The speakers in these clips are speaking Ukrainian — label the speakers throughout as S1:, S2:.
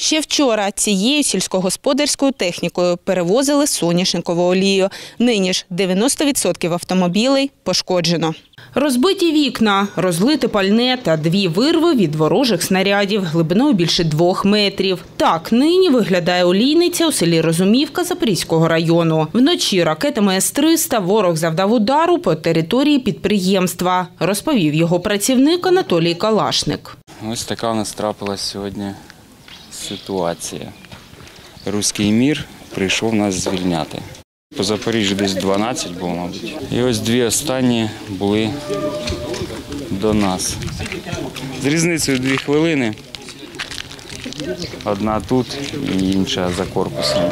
S1: Ще вчора цією сільськогосподарською технікою перевозили соняшникову олію. Нині ж 90% автомобілей пошкоджено. Розбиті вікна, розлите пальне та дві вирви від ворожих снарядів глибиною більше двох метрів. Так нині виглядає олійниця у селі Розумівка Запорізького району. Вночі ракетами С-300 ворог завдав удару по території підприємства, розповів його працівник Анатолій Калашник.
S2: Ось така у нас трапилась сьогодні ситуація. Руський мір прийшов нас звільняти. По Запоріжжю десь 12 було, мабуть. І ось дві останні були до нас. З різницею дві хвилини. Одна тут і інша за корпусом.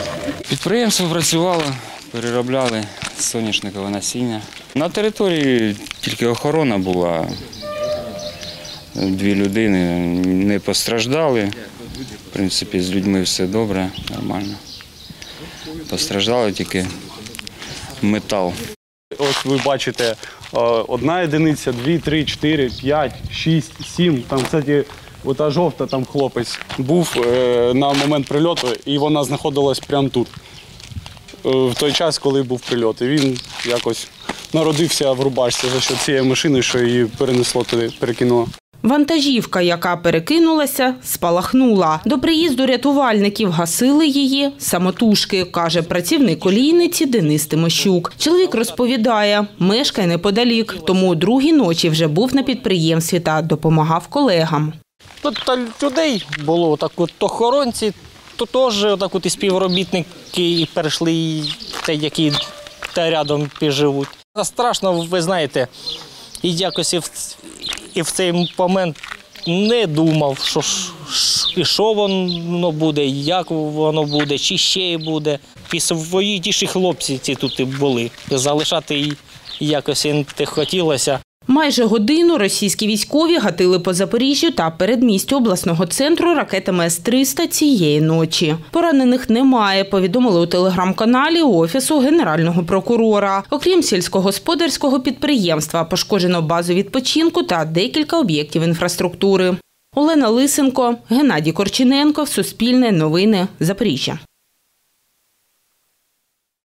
S2: Підприємство працювало, переробляли соняшникове насіння. На території тільки охорона була. Дві людини не постраждали. Принципі, з людьми все добре, нормально. Постраждали тільки метал.
S3: Ось ви бачите, е, одна одиниця, дві, три, чотири, п'ять, шість, сім. Там, кстати, ота жовта там хлопець був е, на момент прильоту, і вона знаходилась прямо тут. Е, В той час, коли був прильот. І він якось народився в рубашці за що цієї машини, що її перенесло туди, перекинуло.
S1: Вантажівка, яка перекинулася, спалахнула. До приїзду рятувальників гасили її самотужки, каже працівник олійниці Денис Тимощук. Чоловік розповідає, мешкає неподалік, тому другій ночі вже був на підприємстві та допомагав колегам.
S4: Тут людей було так от охоронці, то теж так от і співробітники і перейшли, і те, які рядом живуть. Страшно, ви знаєте, і якось в, і в цей момент не думав, що і що воно буде, як воно буде, чи ще буде. І свої ті хлопці ці тут були. Залишати її якось не хотілося.
S1: Майже годину російські військові гатили по Запоріжжю та передмістю обласного центру ракетами С-300 цієї ночі. Поранених немає, повідомили у телеграм-каналі Офісу Генерального прокурора. Окрім сільськогосподарського підприємства, пошкоджено базу відпочинку та декілька об'єктів інфраструктури. Олена Лисенко, Геннадій Корчиненко, Суспільне новини, Запоріжжя.